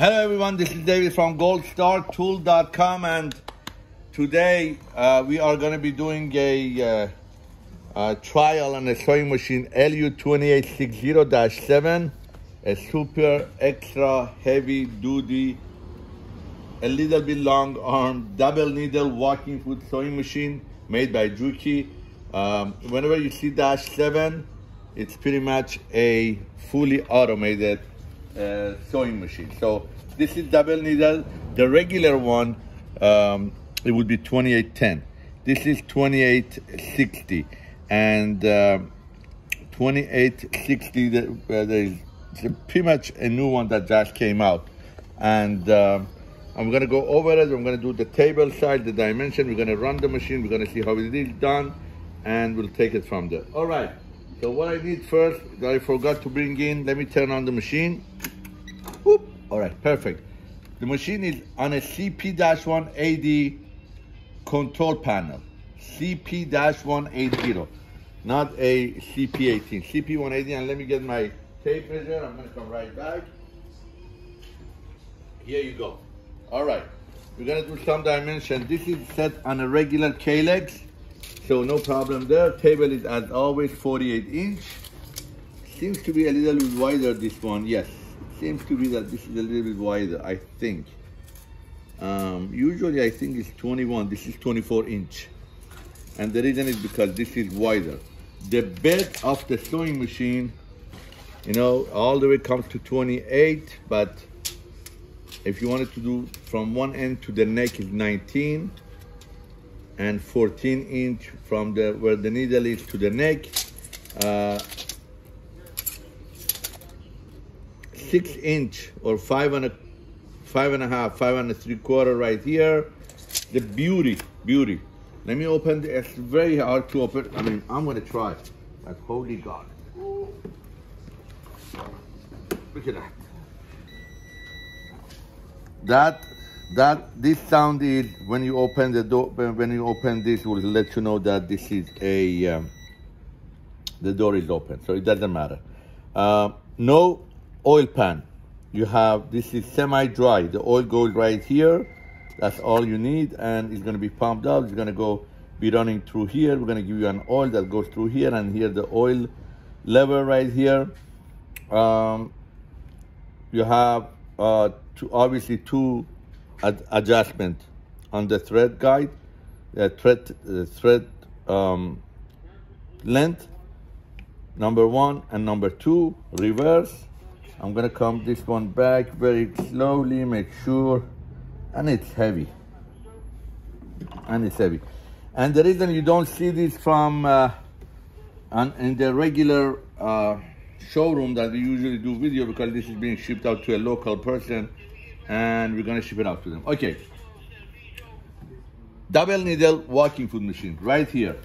Hello everyone, this is David from goldstartool.com and today uh, we are going to be doing a, uh, a trial on a sewing machine LU2860-7, a super extra heavy duty, a little bit long arm, double needle walking foot sewing machine made by Juki. Um, whenever you see dash 7, it's pretty much a fully automated uh, sewing machine. So this is double needle. The regular one, um, it would be 2810. This is 2860. And uh, 2860, the, uh, there's pretty much a new one that just came out. And uh, I'm gonna go over it. I'm gonna do the table side, the dimension. We're gonna run the machine. We're gonna see how it is done and we'll take it from there. All right. So what I need first that I forgot to bring in, let me turn on the machine. Whoop. All right, perfect. The machine is on a CP-180 control panel. CP-180, not a CP18. CP180, and let me get my tape measure. I'm gonna come right back. Here you go. All right, we're gonna do some dimension. This is set on a regular K-legs. So no problem there. Table is as always 48 inch. Seems to be a little bit wider this one, yes. Seems to be that this is a little bit wider, I think. Um, usually I think it's 21, this is 24 inch. And the reason is because this is wider. The bed of the sewing machine, you know, all the way comes to 28, but if you wanted to do from one end to the neck is 19 and 14 inch from the where the needle is to the neck. Uh, six inch or five and a five and a half, five and a three quarter right here. The beauty, beauty. Let me open the, it's very hard to open. I mean, I'm gonna try. But holy God. Look at that. That that this sound is when you open the door when you open this will let you know that this is a um, the door is open so it doesn't matter. Uh, no oil pan. You have this is semi-dry. The oil goes right here. That's all you need and it's going to be pumped up it's going to go be running through here. We're going to give you an oil that goes through here and here the oil lever right here. Um, you have uh, two, obviously two ad adjustment on the thread guide, the thread, the thread um, length, number one, and number two, reverse. I'm gonna come this one back very slowly, make sure, and it's heavy, and it's heavy. And the reason you don't see this from uh, in the regular uh, showroom that we usually do video because this is being shipped out to a local person and we're gonna ship it out to them. Okay. Double needle walking foot machine right here.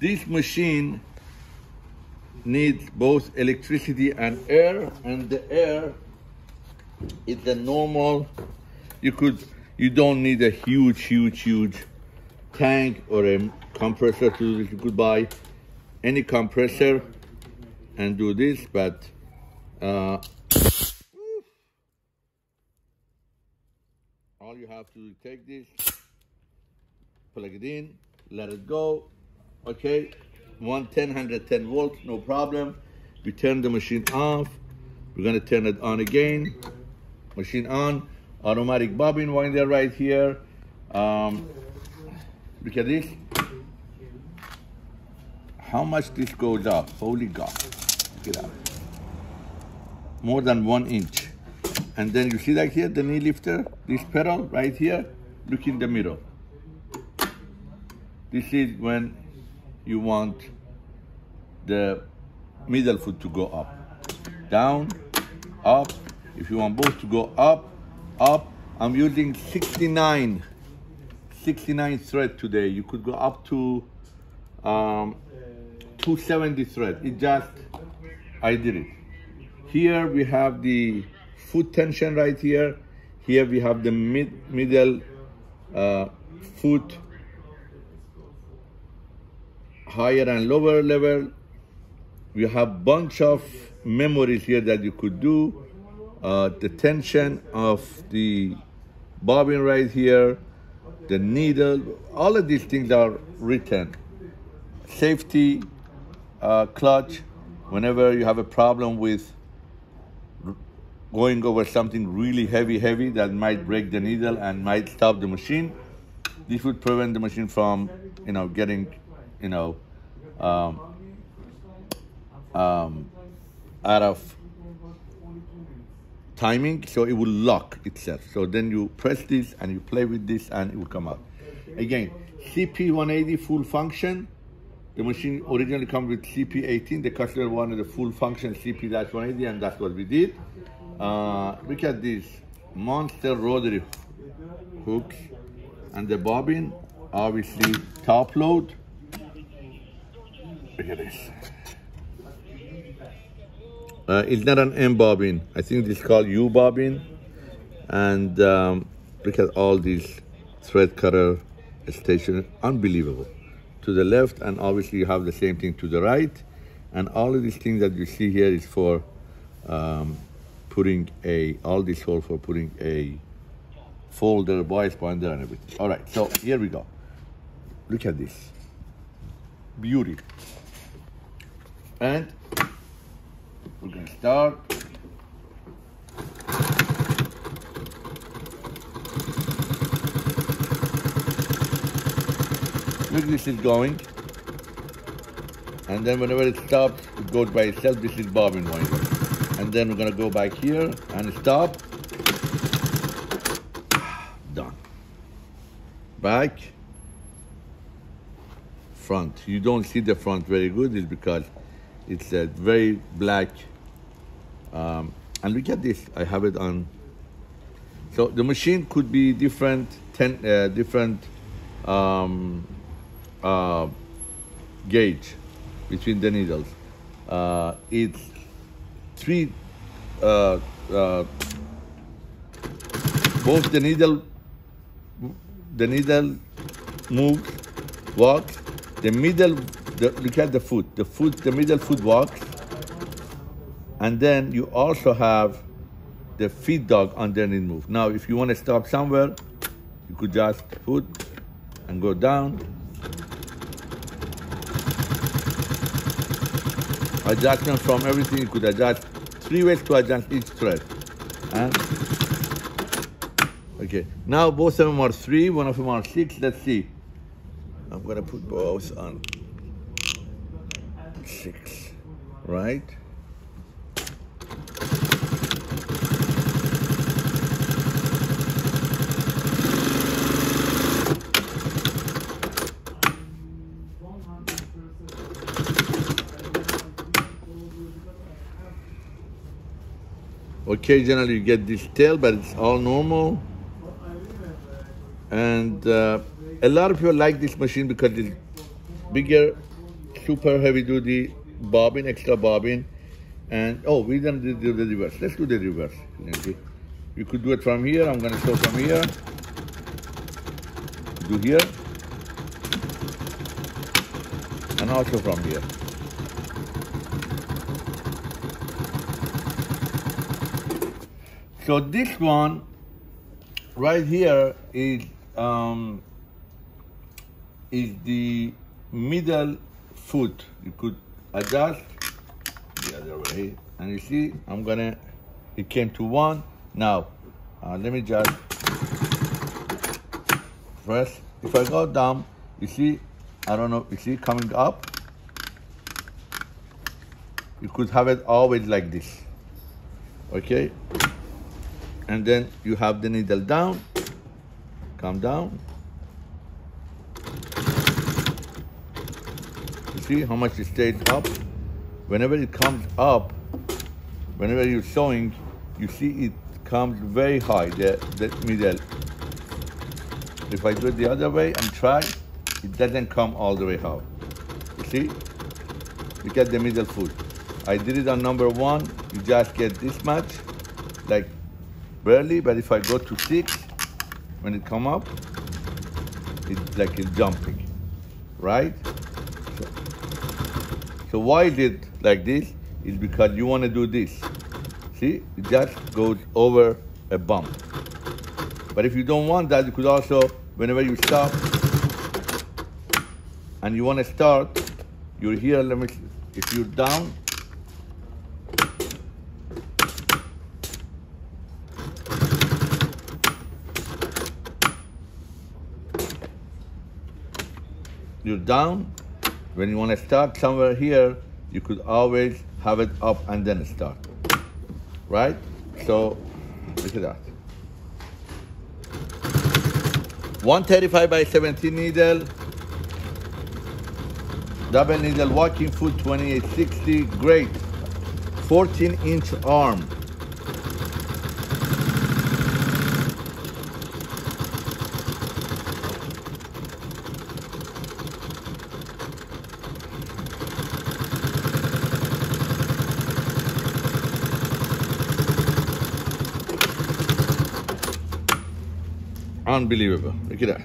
This machine needs both electricity and air, and the air is the normal. You could, you don't need a huge, huge, huge tank or a compressor to do this. You could buy any compressor and do this, but uh, all you have to take this, plug it in, let it go, okay? 110, 110 volts, no problem. We turn the machine off. We're gonna turn it on again. Machine on, automatic bobbin winder right here. Um, look at this. How much this goes up, holy God. Look at that. More than one inch. And then you see that here, the knee lifter, this pedal right here, look in the middle. This is when you want the middle foot to go up. Down, up. If you want both to go up, up. I'm using 69, 69 thread today. You could go up to um, 270 thread. It just, I did it. Here we have the foot tension right here. Here we have the mid, middle uh, foot higher and lower level. We have bunch of memories here that you could do. uh, the tension of the bobbin right here, the needle, all of these things are written. Safety, uh, clutch, whenever you have a problem with going over something really heavy, heavy that might break the needle and might stop the machine. This would prevent the machine from, you know, getting, you know, um, um, out of timing, so it will lock itself. So then you press this and you play with this and it will come out. Again, CP180 full function. The machine originally comes with CP18. The customer wanted a full function CP-180 and that's what we did. Uh, look at these monster rotary hooks and the bobbin, obviously top load. Look at this. Uh, it's not an M bobbin. I think this is called U bobbin. And um, look at all these thread cutter station. Unbelievable. To the left, and obviously you have the same thing to the right. And all of these things that you see here is for um, putting a, all this hole for putting a folder, bias pointer and everything. All right, so here we go. Look at this. Beauty. And we're gonna start. Look, this is going. And then whenever it stops, it goes by itself. This is bobbin winder. And then we're gonna go back here and stop. Done. Back. Front. You don't see the front very good is because it's a very black. Um, and look at this. I have it on. So the machine could be different, ten, uh, different um, uh, gauge between the needles. Uh, it's three, uh, uh, both the needle, the needle moves, walks, the middle, the, look at the foot, the foot, the middle foot walks, and then you also have the feed dog underneath move. Now, if you want to stop somewhere, you could just put and go down. Adjustment from everything, you could adjust three ways to adjust each thread. Okay, now both of them are three, one of them are six. Let's see. I'm gonna put both on six, right? Occasionally you get this tail, but it's all normal. And uh, a lot of people like this machine because it's bigger, super heavy duty bobbin, extra bobbin. And oh, we didn't do the reverse. Let's do the reverse. You could do it from here. I'm gonna show from here. Do here. And also from here. So this one right here is um, is the middle foot. You could adjust the other way, and you see I'm gonna. It came to one. Now, uh, let me just press. If I go down, you see, I don't know. You see coming up. You could have it always like this. Okay and then you have the needle down, come down. You see how much it stays up? Whenever it comes up, whenever you're sewing, you see it comes very high, the, the middle. If I do it the other way and try, it doesn't come all the way out. You see? You get the middle foot. I did it on number one, you just get this much, like barely, but if I go to six, when it come up, it's like it's jumping, right? So, so why is it like this? Is because you want to do this. See, it just goes over a bump. But if you don't want that, you could also, whenever you stop and you want to start, you're here, let me, if you're down, you're down, when you want to start somewhere here, you could always have it up and then start, right? So, look at that. 135 by 17 needle, double needle walking foot 2860, great. 14 inch arm. Unbelievable. Look at that.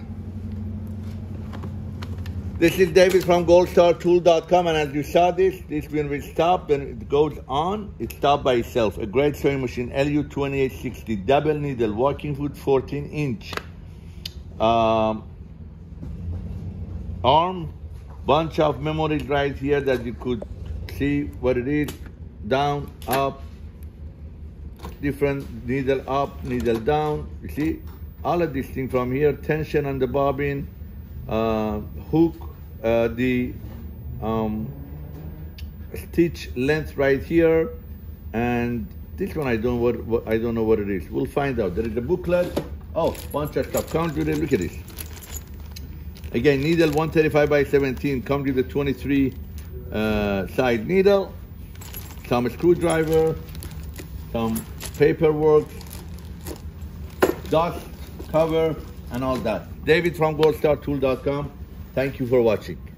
This is David from goldstartool.com and as you saw this, this when we stop, and it goes on, it stops by itself. A great sewing machine, LU2860, double needle, walking foot 14 inch. Um, arm, bunch of memories right here that you could see what it is, down, up, different needle up, needle down, you see? All of these things from here, tension on the bobbin, uh, hook, uh, the um, stitch length right here, and this one I don't what, what, I don't know what it is. We'll find out. There is a booklet. Oh, bunch of stuff. Come to the look at this. Again, needle 135 by 17. Come with the 23 uh, side needle, some screwdriver, some paperwork, dust cover, and all that. David from goldstartool.com. Thank you for watching.